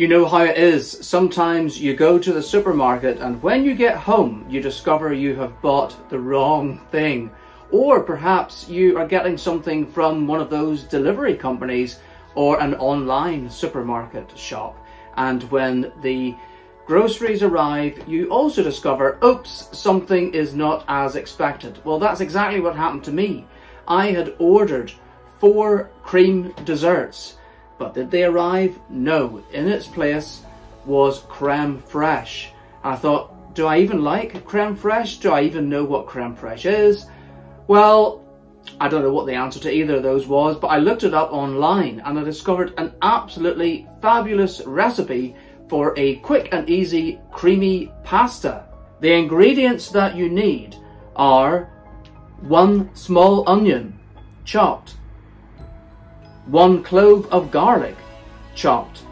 You know how it is. Sometimes you go to the supermarket and when you get home, you discover you have bought the wrong thing. Or perhaps you are getting something from one of those delivery companies or an online supermarket shop. And when the groceries arrive, you also discover, oops, something is not as expected. Well, that's exactly what happened to me. I had ordered four cream desserts but did they arrive? No. In its place was creme fraiche. I thought, do I even like creme fraiche? Do I even know what creme fraiche is? Well, I don't know what the answer to either of those was, but I looked it up online and I discovered an absolutely fabulous recipe for a quick and easy creamy pasta. The ingredients that you need are one small onion, chopped, one clove of garlic, chopped,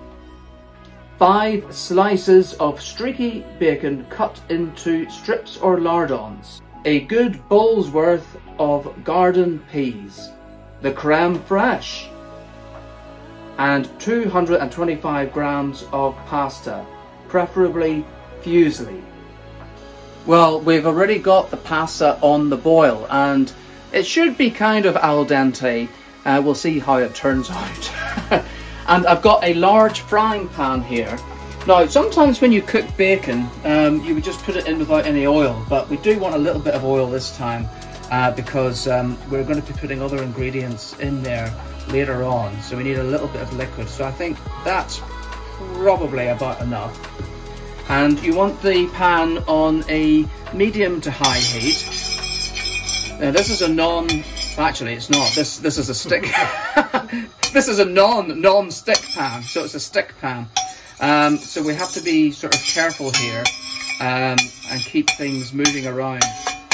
five slices of streaky bacon cut into strips or lardons, a good bowl's worth of garden peas, the creme fraiche, and 225 grams of pasta, preferably fusilli. Well, we've already got the pasta on the boil and it should be kind of al dente uh, we'll see how it turns out. and I've got a large frying pan here. Now, sometimes when you cook bacon, um, you would just put it in without any oil, but we do want a little bit of oil this time uh, because um, we're going to be putting other ingredients in there later on, so we need a little bit of liquid. So I think that's probably about enough. And you want the pan on a medium to high heat. Now this is a non Actually, it's not. This this is a stick. this is a non non stick pan, so it's a stick pan. Um, so we have to be sort of careful here um, and keep things moving around.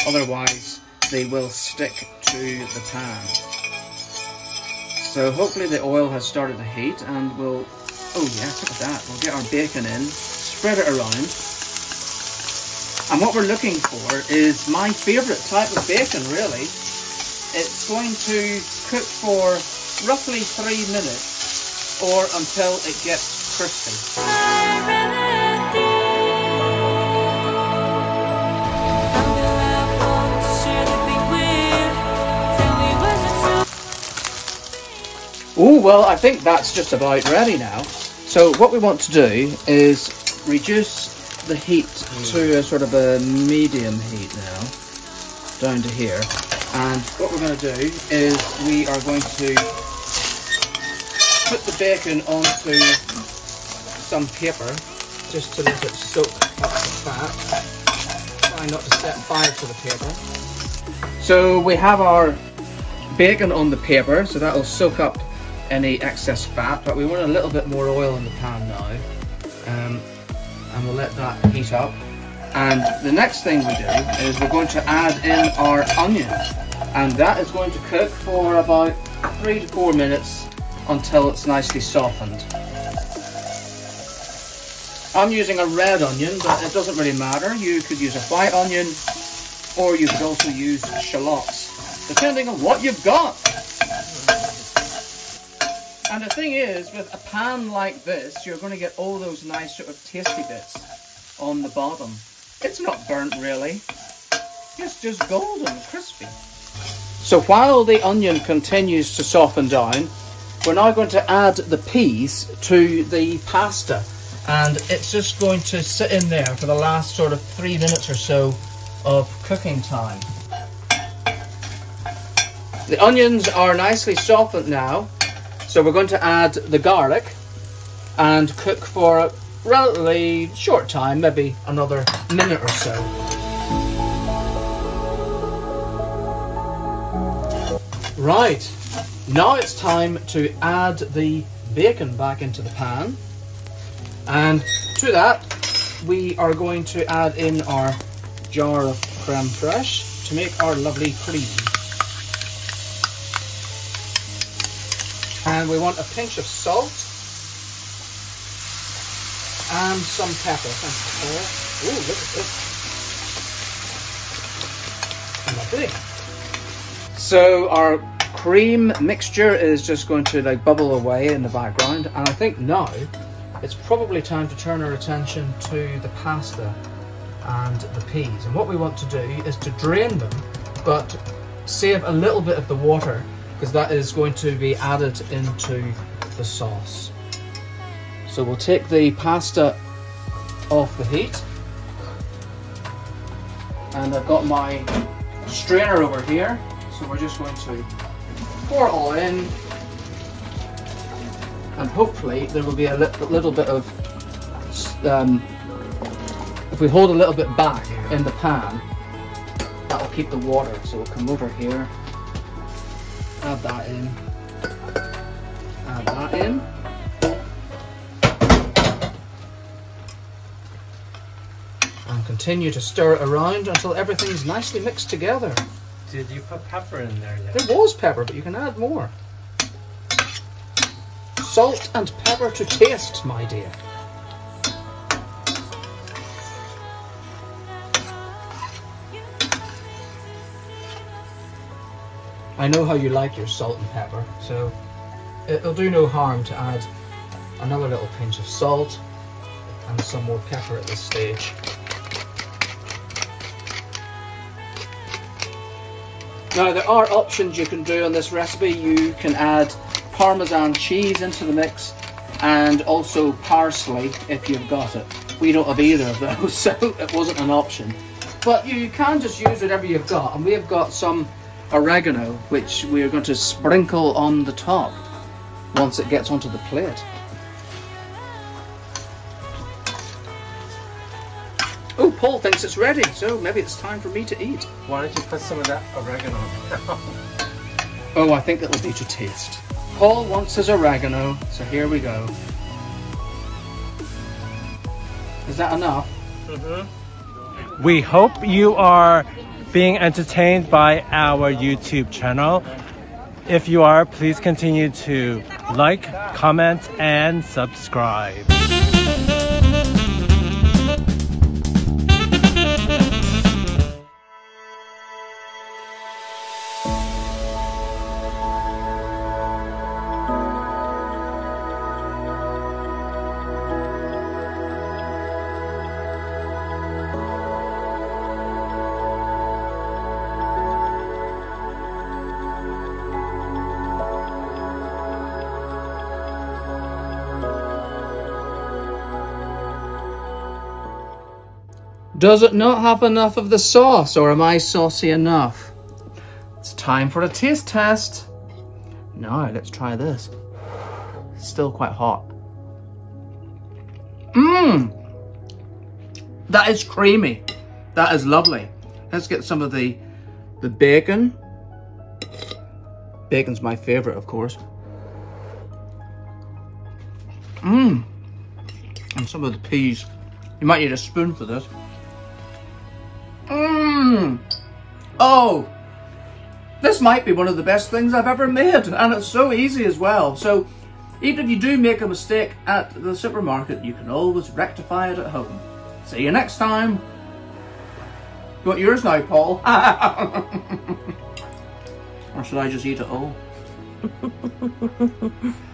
Otherwise, they will stick to the pan. So hopefully the oil has started to heat, and we'll. Oh yeah, look at that. We'll get our bacon in, spread it around. And what we're looking for is my favourite type of bacon, really. It's going to cook for roughly three minutes or until it gets crispy. Oh, well, I think that's just about ready now. So what we want to do is reduce the heat to a sort of a medium heat now, down to here. And what we're going to do is we are going to put the bacon onto some paper just to let it soak up the fat. Try not to set fire to the paper. So we have our bacon on the paper, so that will soak up any excess fat, but we want a little bit more oil in the pan now. Um, and we'll let that heat up. And the next thing we do is we're going to add in our onions and that is going to cook for about three to four minutes until it's nicely softened. I'm using a red onion, but it doesn't really matter. You could use a white onion, or you could also use shallots, depending on what you've got. And the thing is, with a pan like this, you're going to get all those nice sort of tasty bits on the bottom. It's not burnt really, it's just golden, crispy. So while the onion continues to soften down, we're now going to add the peas to the pasta. And it's just going to sit in there for the last sort of three minutes or so of cooking time. The onions are nicely softened now, so we're going to add the garlic and cook for a relatively short time, maybe another minute or so. Right, now it's time to add the bacon back into the pan. And to that, we are going to add in our jar of creme fraiche to make our lovely cream. And we want a pinch of salt and some pepper. Ooh, look at this. Lovely. So our cream mixture is just going to like bubble away in the background and I think now it's probably time to turn our attention to the pasta and the peas. And what we want to do is to drain them, but save a little bit of the water because that is going to be added into the sauce. So we'll take the pasta off the heat. And I've got my strainer over here. So we're just going to pour it all in. And hopefully there will be a li little bit of, um, if we hold a little bit back in the pan, that will keep the water. So we'll come over here, add that in, add that in. And continue to stir it around until everything's nicely mixed together. Did you put pepper in there yet? There was pepper, but you can add more. Salt and pepper to taste, my dear. I know how you like your salt and pepper, so it'll do no harm to add another little pinch of salt and some more pepper at this stage. Now there are options you can do on this recipe. You can add Parmesan cheese into the mix and also parsley if you've got it. We don't have either of those, so it wasn't an option. But you can just use whatever you've got. And we have got some oregano, which we are going to sprinkle on the top once it gets onto the plate. Oh, Paul thinks it's ready, so maybe it's time for me to eat. Why don't you put some of that oregano Oh, I think it'll be to taste. Paul wants his oregano, so here we go. Is that enough? Mm -hmm. We hope you are being entertained by our YouTube channel. If you are, please continue to like, comment, and subscribe. Does it not have enough of the sauce or am I saucy enough? It's time for a taste test. Now let's try this. still quite hot. Mmm! That is creamy. That is lovely. Let's get some of the, the bacon. Bacon's my favorite, of course. Mmm. And some of the peas. You might need a spoon for this. Mmm. Oh, this might be one of the best things I've ever made, and it's so easy as well. So, even if you do make a mistake at the supermarket, you can always rectify it at home. See you next time. You want yours now, Paul? or should I just eat it all?